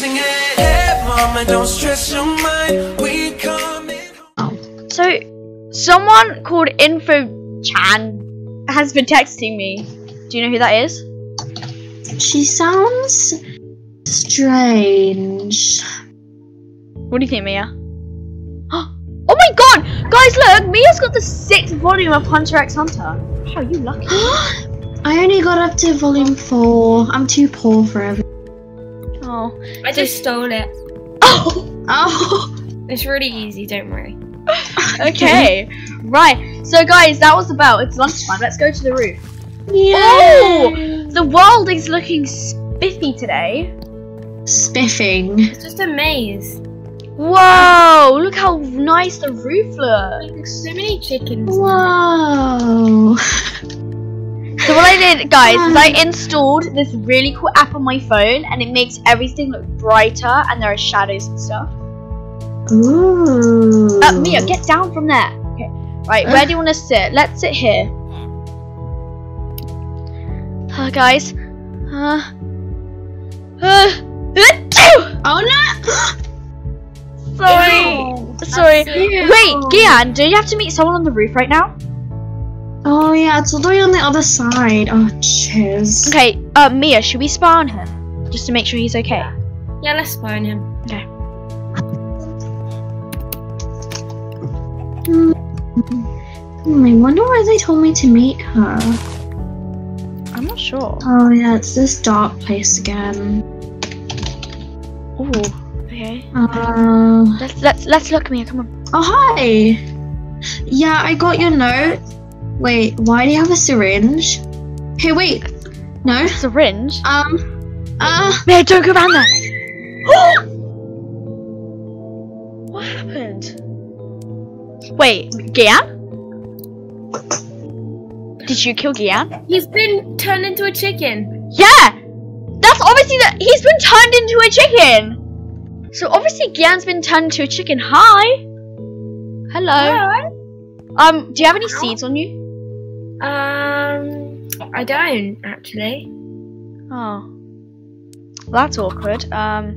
singing, hey mama, don't stress your mind. We coming home. So, someone called Info Chan has been texting me. Do you know who that is? She sounds strange. What do you think, Mia? Oh my god! Guys, look! Mia's got the sixth volume of Hunter x Hunter. How are you lucky? I only got up to volume four. I'm too poor for everything. Oh. I just stole it. Oh! Oh, It's really easy, don't worry. Okay. right. So, guys, that was the bell. It's lunchtime. Let's go to the roof. yeah. Oh! The world is looking spiffy today. Spiffing. It's just a maze. Whoa! Look how nice the roof looks. There's so many chickens. Whoa. So what I did, guys, is I installed this really cool app on my phone, and it makes everything look brighter, and there are shadows and stuff. Ooh. Uh, Mia, get down from there. Okay. Right, where do you want to sit? Let's sit here. Uh, guys. Uh. Uh. Oh no! Sorry. Ew. Sorry. Wait, Gian, do you have to meet someone on the roof right now? Oh yeah, it's all the way on the other side. Oh jeez. Okay, uh, Mia, should we spy on him? Just to make sure he's okay. Yeah, let's spy on him. Hmm, I wonder why they told me to meet her. I'm not sure. Oh yeah, it's this dark place again. Ooh. Okay. Uh, Let's let's let's look, Mia. Come on. oh hi. Yeah, I got your note. Wait, why do you have a syringe? Hey, wait. No. Syringe. Um. Uh. Mia, don't go around there. what happened? Wait, Gian? Did you kill Gian? He's been turned into a chicken. Yeah! That's obviously that he's been turned into a chicken! So obviously Gian's been turned into a chicken. Hi! Hello. Um, do you have any seeds on you? Um, I don't actually. Oh. Well, that's awkward. Um,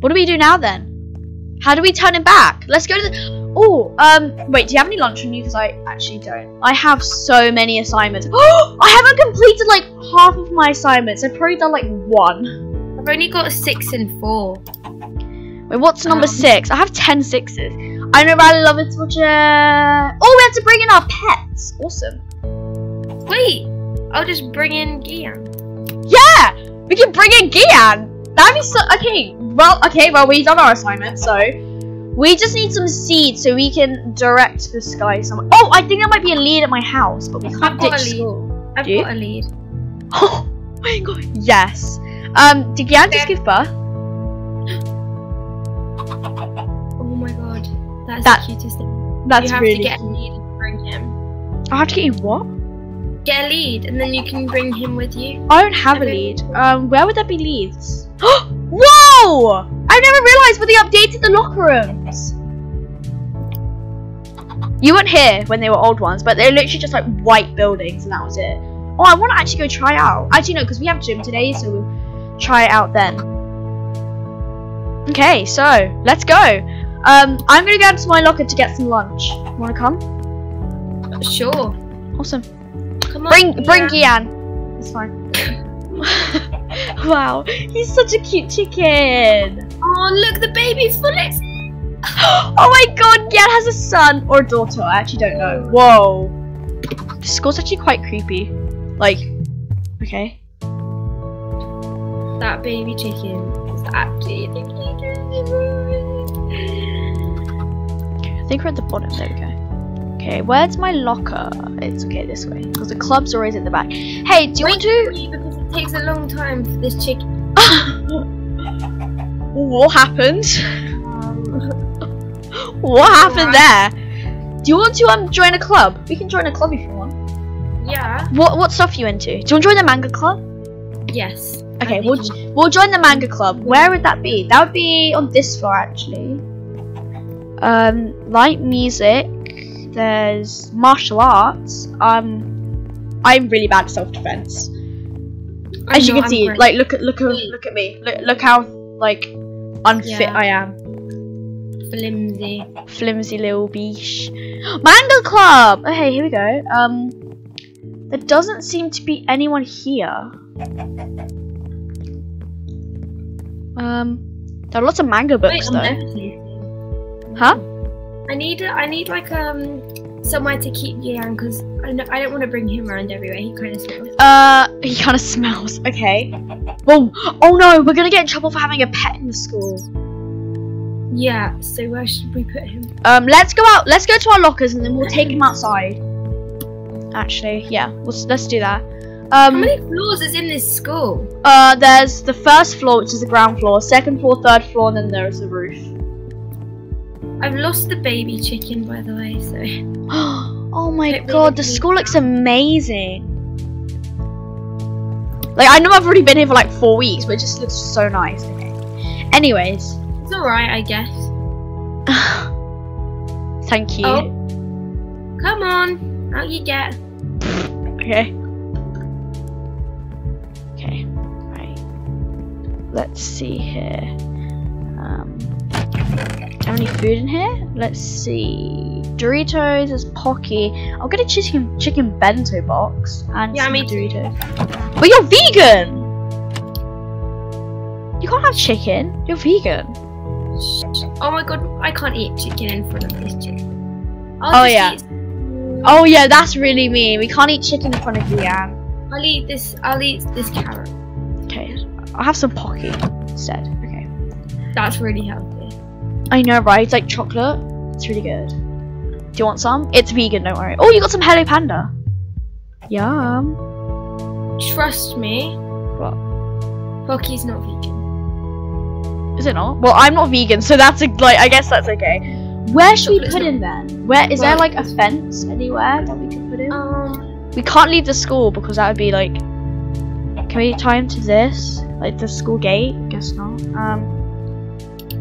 what do we do now then? How do we turn him back? Let's go to the. Oh, um, wait, do you have any lunch on you? Because I actually don't. I have so many assignments. Oh, I haven't completed like half of my assignments. I've probably done like one. I've only got six and four. Wait, what's number Um. six? I have ten sixes. I know Riley love it to watch it. Oh, we have to bring in our pets. Awesome. Wait, I'll just bring in Gian. Yeah, we can bring in Gian. That'd be so. Okay, well, okay, well, we've done our assignment, so we just need some seeds so we can direct the sky somewhere. Oh, I think there might be a lead at my house, but we can't I've got ditch a lead. school. I've got a lead. Oh my god, yes. Um, did Gian just give birth? Oh my god, that's That- the cutest thing. That's you have really. to get a lead and bring him. I have to get you what? Get a lead, and then you can bring him with you. I don't have a lead. Um, where would there be leads? Whoa! I never realised when they updated the locker rooms. You weren't here when they were old ones, but they're literally just like white buildings, and that was it. Oh, I want to actually go try out. Actually, no, because we have gym today, so we'll try it out then. Okay, so let's go. Um, I'm gonna go into my locker to get some lunch. Wanna come? Sure. Awesome. Come on. Bring, bring Gian. Gian. It's fine. wow, he's such a cute chicken. Oh, look, the baby's full of. oh my god, Gian has a son or daughter. I actually don't know. Whoa. The school's actually quite creepy. Like, okay. That baby chicken is the I think we're at the bottom. There we go. Okay, where's my locker? It's okay this way because the club's always at the back. Hey, do you want to? Because it takes a long time for this chick- what happened? what happened there? Do you want to um join a club? We can join a club if you want. Yeah. What what stuff are you into? Do you want to join the manga club? Yes. Okay, we'll we'll join the manga club. Where would that be? That would be on this floor actually. Um, light music. There's martial arts. Um, I'm really bad at self defense. I As you can I'm see, great. like look at look at look at me. Look look how like unfit Yeah. I am. Flimsy. Flimsy little beach. Manga Club! Oh, hey, here we go. Um, there doesn't seem to be anyone here. Um, there are lots of manga Wait, books I'm though. Huh? I need I need like um somewhere to keep Yang because I know, I don't want to bring him around everywhere. He kind of smells. Uh, he kind of smells. Okay. Well, oh no, we're gonna get in trouble for having a pet in the school. Yeah. So where should we put him? Um, let's go out. Let's go to our lockers and then we'll take him outside. Actually, yeah, let's let's do that. How Um, many floors is in this school? uh, there's the first floor, which is the ground floor. Second floor, third floor, and then there's the roof. I've lost the baby chicken, by the way. So oh my god, the school looks amazing. Like I know I've already been here for like four weeks, but it just looks so nice. Okay. Anyways, it's all right, I guess. thank you. Oh. Come on, out you get. Okay. Okay. Right. Let's see here. Um, have any food in here? Let's see. Doritos. There's Pocky. I'll get a chicken chicken bento box and Yeah, me too. Doritos. But you're vegan. You can't have chicken. You're vegan. Oh my god, I can't eat chicken in front of this chicken. I'll Oh, yeah. Oh yeah, that's really mean. We can't eat chicken in front of Leanne. Um, I'll eat this. I'll eat this carrot. Okay. I'll have some Pocky instead. Okay. That's really healthy. I know, right? It's like chocolate. It's really good. Do you want some? It's vegan, don't worry. Oh, you got some Hello Panda. Yum. Trust me. What? Pocky's not vegan. Is it not? Well, I'm not vegan, so that's a, like I guess that's okay. Where should we put him then? Where is there like a fence anywhere that we could put him? Um, we can't leave the school because that would be like. Can we tie him to this? Like the school gate? I Guess not. Um.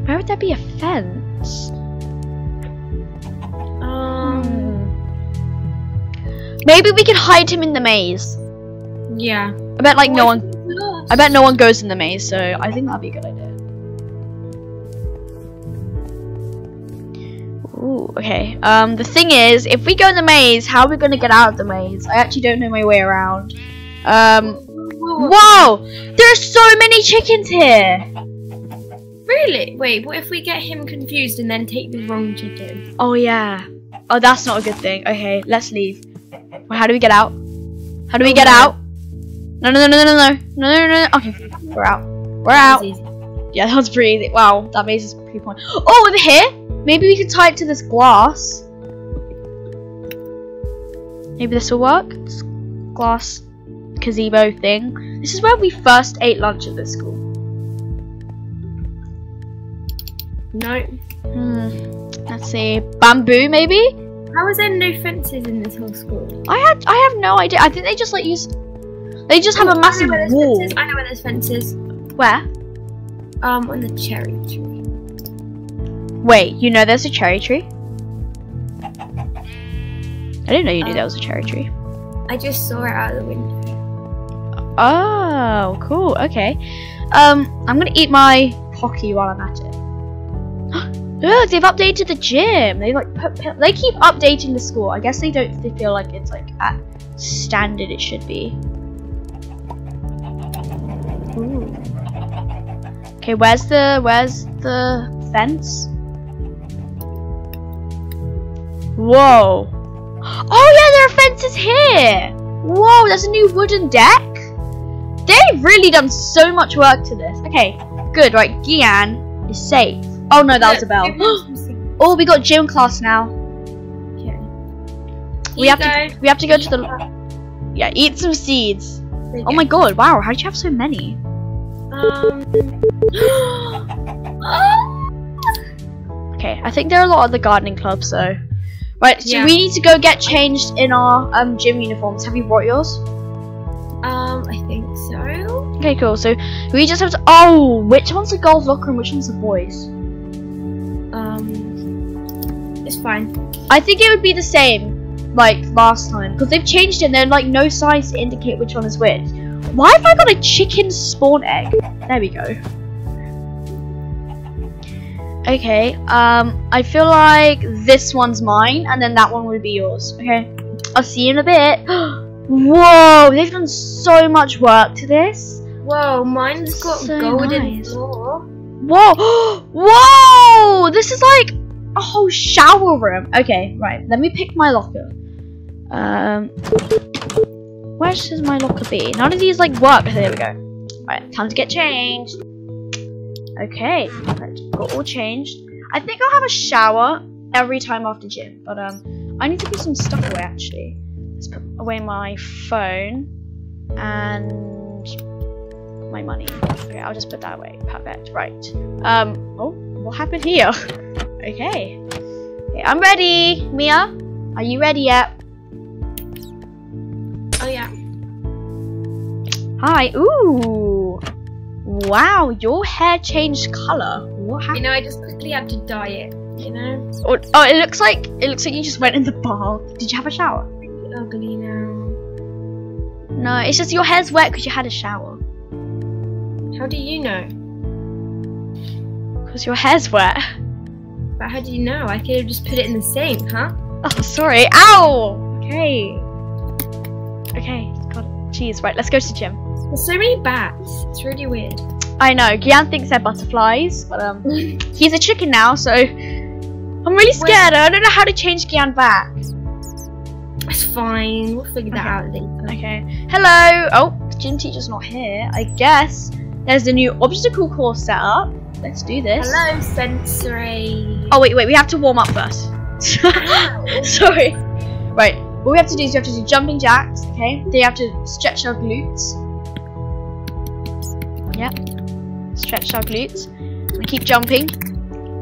Where would there be a fence? um, Maybe we could hide him in the maze. yeah. I bet like no one if he's lost? I bet no one goes in the maze, so I think that'd be a good idea. Ooh, okay. Um, the thing is, if we go in the maze, how are we gonna get out of the maze? I actually don't know my way around. Um, whoa! There are so many chickens here! Really? Wait. What if we get him confused and then take the wrong chicken? Oh yeah. Oh, that's not a good thing. Okay, let's leave. Well, how do we get out? How do we get no. out? No, no, no, no, no, no, no, no, no. Okay, we're out. We're out. Yeah, that was pretty easy. Wow, that maze is pretty fun. Oh, over here? Maybe we could tie it to this glass. Maybe this will work. This glass gazebo thing. This is where we first ate lunch at this school. No. Hmm. Let's see. Bamboo, maybe? How is there no fences in this whole school? I had. I have no idea. I think they just like use. They just have Oh, a massive I know where there's wall. Fences. I know where there's fences. Where? Um, on the cherry tree. Wait, you know there's a cherry tree? I didn't know you knew there was a cherry tree. I just saw it out of the window. Oh, cool. Okay. Um, I'm gonna eat my pocky while I'm at it. Look, they've updated the gym. They like put, they keep updating the school. I guess they don't. They feel like it's like at standard it should be. Ooh. Okay, where's the where's the fence? Whoa. Oh yeah, there are fences here. Whoa, there's a new wooden deck. They've really done so much work to this. Okay, good. Right, Gian is safe. Oh no, that was a bell. Give him some seeds. oh, we got gym class now. Okay. We have to. go. We have to go to the. Yeah, eat some seeds. Oh my god! Wow, how did you have so many? Um. Okay, I think there are a lot of the gardening clubs though. Right, so Yeah. we need to go get changed in our um gym uniforms. Have you brought yours? Um, I think so. Okay, cool. So we just have to. Oh, which one's the girls' locker room? Which one's the boys? It's fine. I think it would be the same like last time because they've changed it. and There are like no signs to indicate which one is which. Why have I got a chicken spawn egg? There we go. Okay, um, I feel like this one's mine, and then that one would be yours. Okay, I'll see you in a bit. Whoa, they've done so much work to this. Whoa, mine's got So golden nice. floor. Whoa, whoa, this is like a whole shower room. Okay, right, let me pick my locker. Um, where should my locker be? None of these like work. There we go. Right, time to get changed. Okay, got all changed. I think I'll have a shower every time after gym, but um, I need to put some stuff away actually. Let's put away my phone and my money. Okay, I'll just put that away. Perfect. Right. Um. Oh, what happened here? okay. Okay, I'm ready. Mia, are you ready yet? Oh yeah. Hi. Ooh. Wow, your hair changed color. What You know, I just quickly had to dye it. You know, Oh, oh, it looks like it looks like you just went in the bath. Did you have a shower? Pretty ugly now. No, it's just your hair's wet because you had a shower. How do you know? Because your hair's wet. But how do you know? I could have just put it in the sink, huh? Oh, sorry. Ow. Okay. Okay. God. Jeez. Right. Let's go to gym. There's so many bats. It's really weird. I know. Gian thinks they're butterflies, but um, he's a chicken now, so I'm really scared. I don't know how to change Gian back. It's fine. We'll figure that out later. Okay. Hello. Oh, the gym teacher's not here. I guess there's a new obstacle course set up. Let's do this. Hello, sensory. Oh wait, wait. We have to warm up first. Sorry. Right. What we have to do is we have to do jumping jacks. Okay. Then you have to stretch our glutes. Yep. Stretch our glutes. We keep jumping.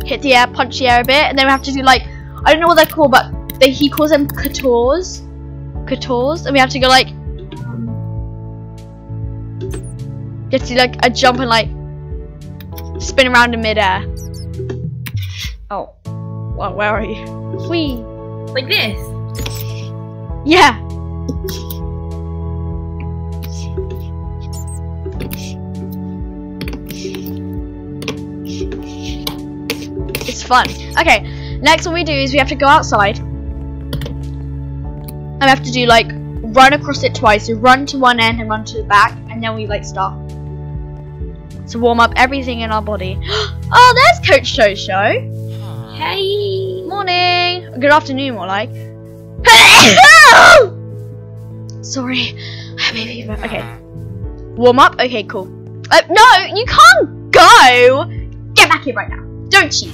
Hit the air, punch the air a bit, and then we have to do like I don't know what they're called, but they, he calls them couture. Couture, and we have to go like you have to do like a jump and like spin around in midair. Oh, well, where are you? Whee! Like this. Yeah. It's fun. Okay, next what we do is we have to go outside. And we have to do like run across it twice. So run to one end and run to the back, and then we like start. To warm up everything in our body. oh, there's Coach Sho Sho. Hey. Morning. Good afternoon, more like. Sorry. I maybe. Okay. Warm up. Okay, cool. Uh, no, you can't go. Get back here right now. Don't cheat.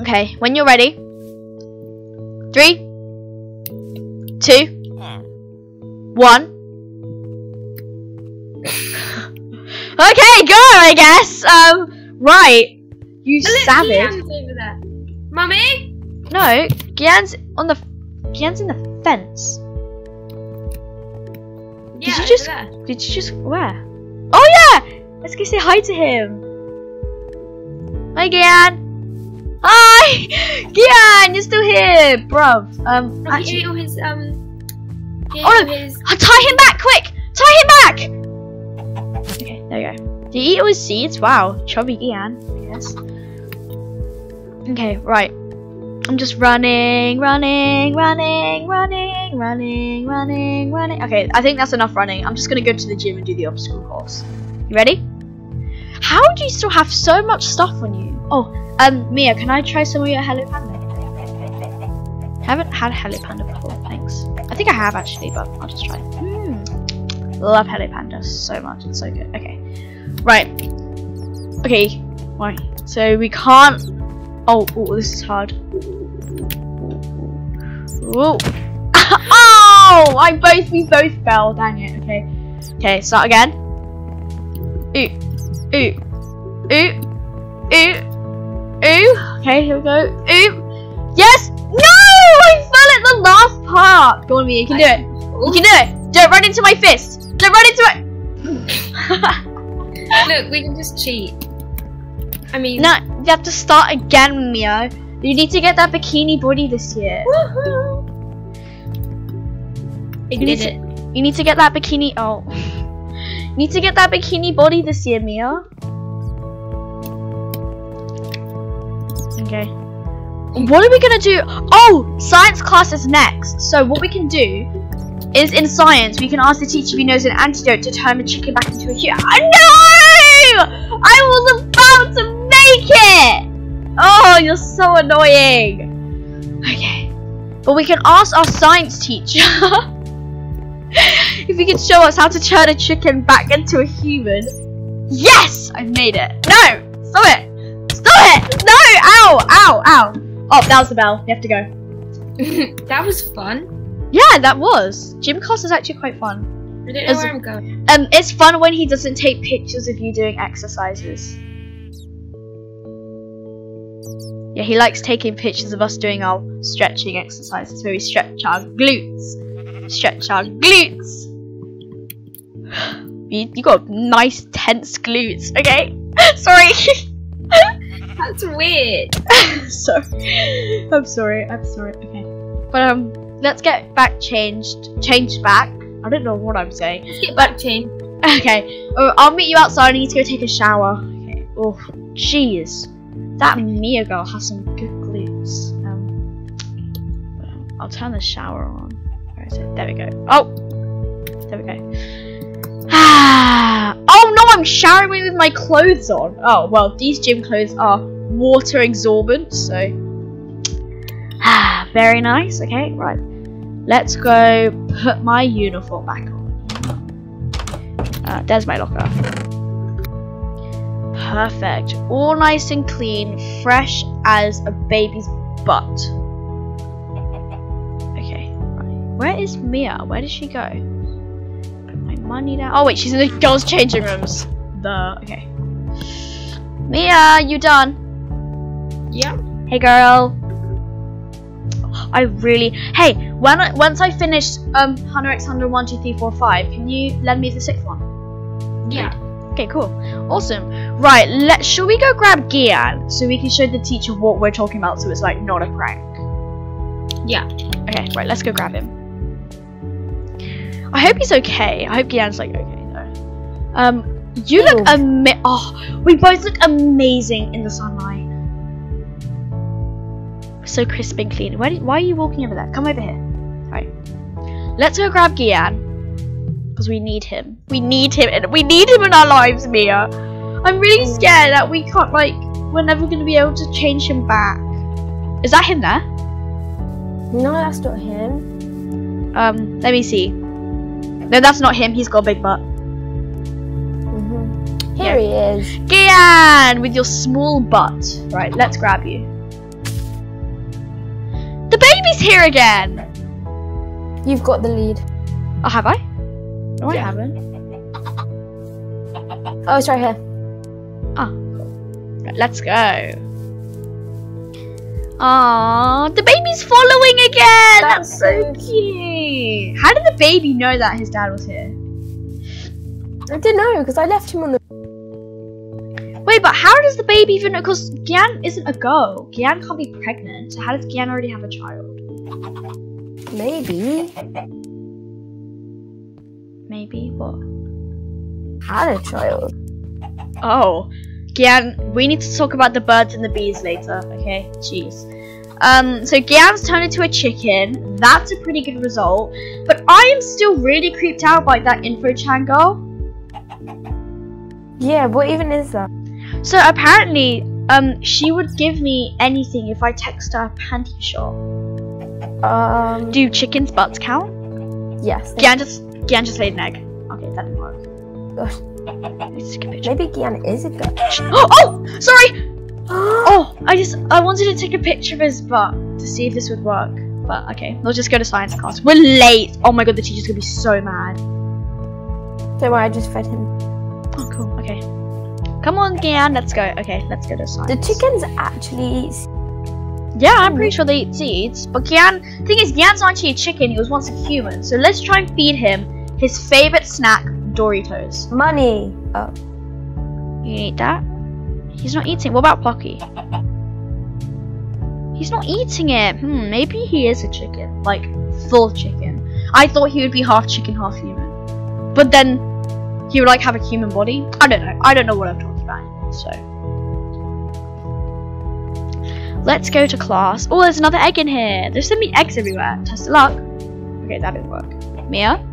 Okay, when you're ready. Three, two, one. Okay, go. I guess. Um. Right. You Oh, look, savage. Ian's over there. Mummy. No, Gian's on the Gian's in the fence. Yeah, you just- there. Did you just where? Oh yeah! Let's go say hi to him. Hi Gian. Hi! Gian, you're still here, bruv. Um He actually ate all his um. He Oh, no. his. oh, tie him back, quick! Tie him back! There you go. Did you eat all his seeds? Wow, chubby Gian, guess. Okay, right. I'm just running, running, running, running, running, running, running. Okay, I think that's enough running. I'm just gonna go to the gym and do the obstacle course. You ready? How do you still have so much stuff on you? Oh, um, Mia, can I try some of your Hello Panda? Haven't had Hello Panda before, thanks. I think I have actually, but I'll just try. Love Hello Panda so much. It's so good. Okay. Right. Okay. Right. So we can't. Oh, oh this is hard. Whoa. oh! I both we both fell. Dang it. Okay. Okay. Start again. Ooh. Ooh. Ooh. Ooh. Ooh. Okay. Here we go. Ooh. Yes. No! I fell at the last part. Go on, me. You can do it. You can do it. Don't run into my fist. Don't run into it. Look, we can just cheat. I mean. no, you have to start again, Mio. You need to get that bikini body this year. Woohoo! You need to- it. You need to get that bikini. Oh, you need to get that bikini body this year, Mia. Okay. What are we gonna do? Oh, science class is next. So what we can do is in science we can ask the teacher if he knows an antidote to turn a chicken back into a human. No! I was about to make it. Oh, you're so annoying. Okay, but we can ask our science teacher if he can show us how to turn a chicken back into a human. Yes, I've made it. No, stop it. Stop it. No, ow, ow, ow. Oh, that was the bell. We have to go. that was fun. Yeah, that was. Gym class is actually quite fun. I don't know As- where I'm going. Um, it's fun when he doesn't take pictures of you doing exercises. Yeah, he likes taking pictures of us doing our stretching exercises where we stretch our glutes. Stretch our glutes. You, you got nice tense glutes, okay? Sorry. That's weird. sorry. I'm sorry. I'm sorry. Okay. But um, let's get back changed. Changed back. I don't know what I'm saying. Let's get back changed. Okay. Oh, I'll meet you outside. I need to go take a shower. Okay. Oh, jeez. That Mia girl has some good glutes. Um, I'll turn the shower on. Where is it? There we go. Oh, there we go. Ah. oh no, I'm showering with my clothes on. Oh well, these gym clothes are water absorbent, so ah, very nice. Okay, right. Let's go put my uniform back on. Uh, there's my locker. Perfect. All nice and clean, fresh as a baby's butt. Okay. Where is Mia? Where did she go? Put my money down. Oh wait, she's in the girls' changing rooms. The okay. Mia, you done? Yeah. Hey girl. I really hey when I, once I finish um Hunter x Hunter one two three four five, can you lend me the sixth one? Yeah. Okay, cool. Awesome. Right, let shall we go grab Gian so we can show the teacher what we're talking about so it's like not a prank. Yeah. Okay, right, let's go grab him. I hope he's okay. I hope Gian's like okay though. Um you look Ew. ama- oh we both look amazing in the sunlight. So crisp and clean. Why, why are you walking over there? Come over here. Alright. Let's go grab Gian. Because we need him. We need him and we need him in our lives, Mia. I'm really scared that we can't like we're never gonna be able to change him back. Is that him there? No, that's not him. Um, let me see. No, that's not him. He's got a big butt. hmm Yeah. Here he is. Gian, with your small butt. Right, let's grab you. The baby's here again. You've got the lead. Oh, have I? No, I haven't. Oh, it's right here. Ah. Right, let's go. Aww, the baby's following again. That's, That's so so cute. How did the baby know that his dad was here? I didn't know because I left him on the. Wait, but how does the baby even know? Because Gian isn't a girl. Gian can't be pregnant. So how does Gian already have a child? Maybe Maybe what? had a child. Oh, Gian, we need to talk about the birds and the bees later, okay? Jeez. Um, so Gian's turned into a chicken. That's a pretty good result. But I am still really creeped out by that info chan girl. Yeah, what even is that? So apparently, um, she would give me anything if I text her a panty shot. Um. Do chickens' butts count? Yes. Gian just, Gian just laid an egg. Okay, that didn't work. Gosh, Let's take a picture. maybe Gian is a girl. Oh, oh, sorry. Oh, I just I wanted to take a picture of his butt to see if this would work. But okay, we'll just go to science class. We're late. Oh my god, the teacher's gonna be so mad. Don't worry, I just fed him. Oh cool. Okay. Come on, Gian, let's go. Okay, let's go to science. The chickens actually. Yeah, I'm pretty sure they eat seeds. But Gian, thing is, Gian's not actually a chicken. He was once a human. So let's try and feed him his favorite snack, Doritos. money. Oh, You eat that? He's not eating. What about Pocky? He's not eating it. Hmm, maybe he is a chicken. Like, full chicken. I thought he would be half chicken, half human. But then, he would, like, have a human body. I don't know. I don't know what I'm talking about. So. Let's go to class. Oh, there's another egg in here. There's so many eggs everywhere. Test of luck. Okay, that didn't work. Mia?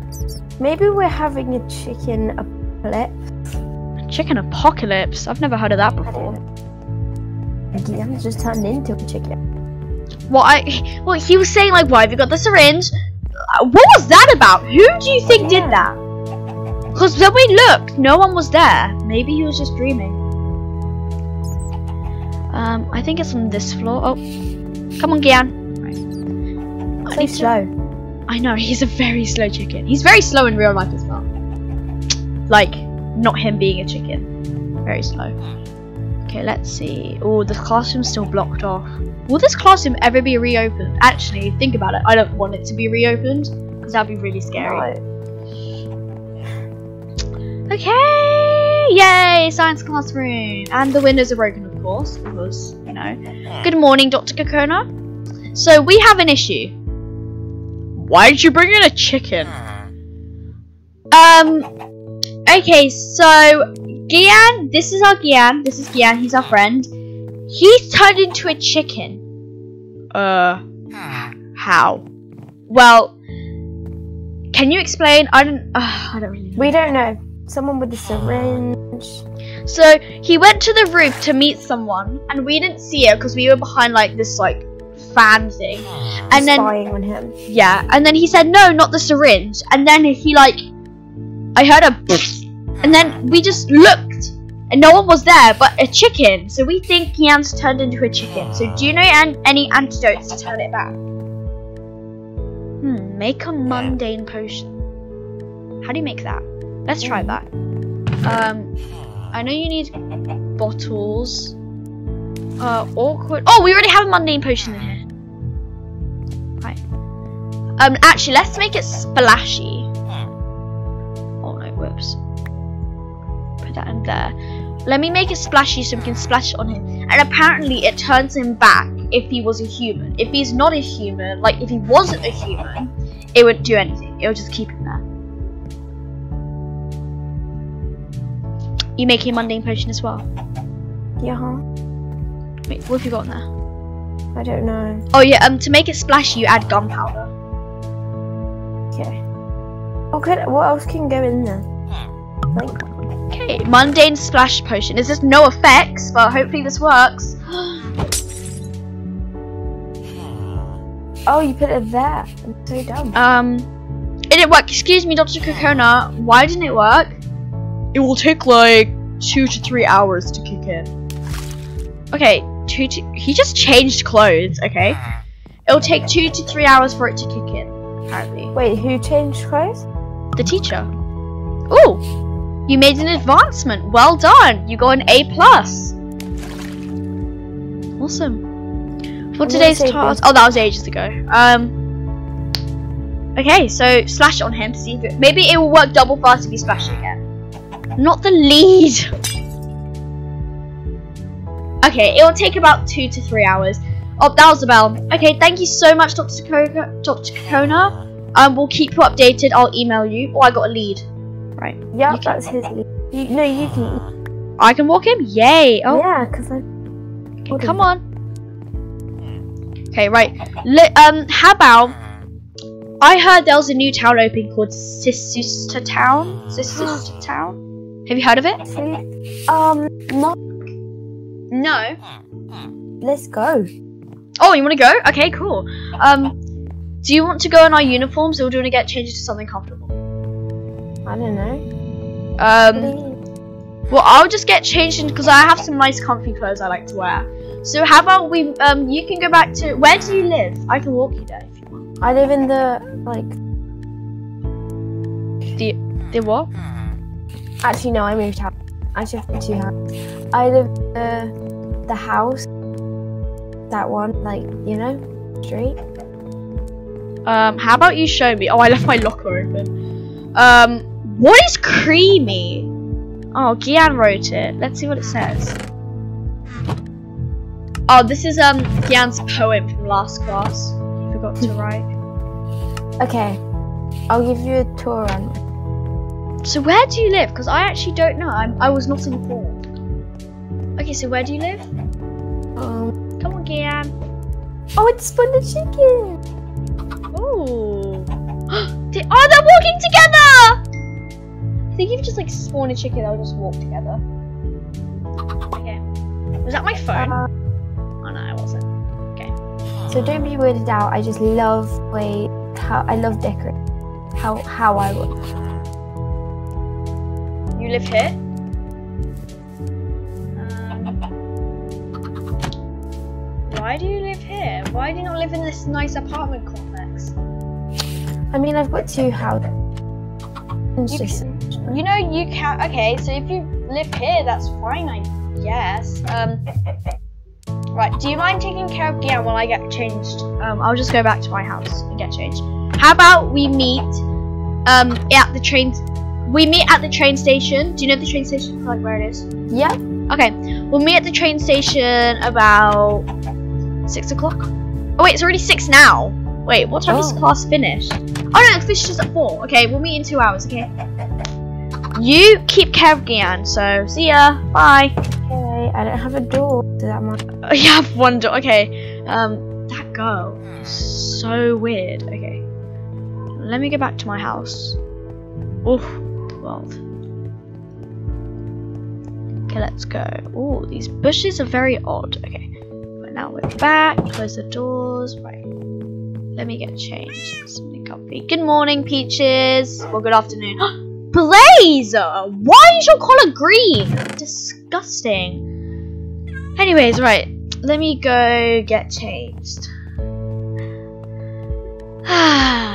Maybe we're having a chicken apocalypse. Chicken apocalypse. I've never heard of that before. know. Just turned into a chicken. What I well, he was saying like, why have you got the syringe? Uh, What was that about? Who do you think did that? Because when we looked, no one was there. Maybe he was just dreaming. Um, I think it's on this floor. Oh, come on, Gian. Right. I So to- slow. I know he's a very slow chicken. He's very slow in real life as well. Like, not him being a chicken. Very slow. Okay, let's see. Oh, the classroom's still blocked off. Will this classroom ever be reopened? Actually, think about it. I don't want it to be reopened because that'd be really scary. No. Okay, yay, science classroom. And the windows are broken, course, because, you know. Good morning, Dr. Kokona. So, we have an issue. Why did you bring in a chicken? Um, okay, so, Gian, this is our Gian. This is Gian, he's our friend. He's turned into a chicken. Uh, how? Well, can you explain? I don't, uh, I don't really know. We don't know. Someone with a syringe. So he went to the roof to meet someone, and we didn't see it because we were behind like this like fan thing. And then spying on him. yeah, and then he said no, not the syringe. And then he like, I heard a, and then we just looked, and no one was there but a chicken. So we think Gian's turned into a chicken. So do you know an- any antidotes to turn it back? Hmm, make a mundane potion. How do you make that? Let's try that. Um, I know you need bottles. Uh, awkward. Oh, we already have a mundane potion in here. Right. Um, actually, let's make it splashy. Oh no, whoops. Put that in there. Let me make it splashy so we can splash it on him. And apparently, it turns him back if he was a human. If he's not a human, like if he wasn't a human, it wouldn't do anything. It would just keep him You make a mundane potion as well. Yeah, huh? Wait, what have you got in there? I don't know. Oh yeah, um, to make it splashy, you add gunpowder. Okay. Okay, what else can go in there? Like, Okay, mundane splash potion. Is this no effects? But hopefully this works. oh, you put it there. I'm so dumb. Um, it didn't work. Excuse me, Dr. Kokona. Why didn't it work? It will take like two to three hours to kick in. Okay, two to. He just changed clothes. Okay, it'll take two to three hours for it to kick in. Apparently, Wait, who changed clothes? the teacher. Ooh, you made an advancement. Well done. You got an A plus. Awesome. For I'm today's task. Oh, that was ages ago. Um. Okay, so slash on him to see if it. Maybe it will work double fast if you splash it again. Not the lead. Okay, it will take about two to three hours. Oh, that was the bell. Okay, thank you so much, Dr. Kona. Dr. Kona. Um, we'll keep you updated. I'll email you. Oh, I got a lead. Right. Yeah, that's his lead. You, no, you can. I can walk him. Yay. Oh, Yeah, because I. okay, come on. Okay, right. Li- um, how about? I heard there was a new town opening called Sister Town. Sister Town. Have you heard of it? Um, no. No. Let's go. Oh, you want to go? Okay, cool. Um, do you want to go in our uniforms, or do you want to get changed to something comfortable? I don't know. Um, well, I'll just get changed because I have some nice, comfy clothes I like to wear. So how about we? Um, you can go back to. Where do you live? I can walk you there if you want. I live in the like. The the what? Actually, no. I moved house. I shifted to house. I live in the the house. That one, like you know, street. Um, how about you show me? Oh, I left my locker open. Um, what is creamy? Oh, Gian wrote it. Let's see what it says. Oh, this is um Gian's poem from last class. He forgot to write. Okay, I'll give you a tour on. So where do you live? Because I actually don't know. I'm, I was not informed. Okay, so where do you live? Um, Come on, Gian. Oh, it's spawned a chicken. Oh. They- oh, they're walking together! I think if you just like spawn a chicken, they'll just walk together. Okay. Was that my phone? Uh, oh no, it wasn't. Okay. So don't be weirded out. I just love way how I love decorating. How how I would. You live here? Um, why do you live here? Why do you not live in this nice apartment complex? I mean, I've got two houses. You just You know you can Okay, so if you live here, that's fine, I guess. Um, right. Do you mind taking care of Gian while I get changed? Um, I'll just go back to my house and get changed. How about we meet um at the train? We meet at the train station. Do you know the train station? Like where it is? yeah. Okay, we'll meet at the train station about six o'clock. Oh wait, it's already six now. Wait, what time does Oh. class finish? Oh no, it finishes at four. Okay, we'll meet in two hours. Okay. You keep care of Gian. So see ya. Bye. Okay. I don't have a door, so that might. Oh, you have one door. Okay. Um, that girl is so weird. Okay. Let me go back to my house. Oh, world. Okay, let's go. Oh, these bushes are very odd. Okay. But now we're back. Close the doors. Right. Let me get changed. Something comfy. Good morning, Peaches. Well, good afternoon. Blaze! Why is your collar green? Disgusting. Anyways, right. Let me go get changed. Why ah.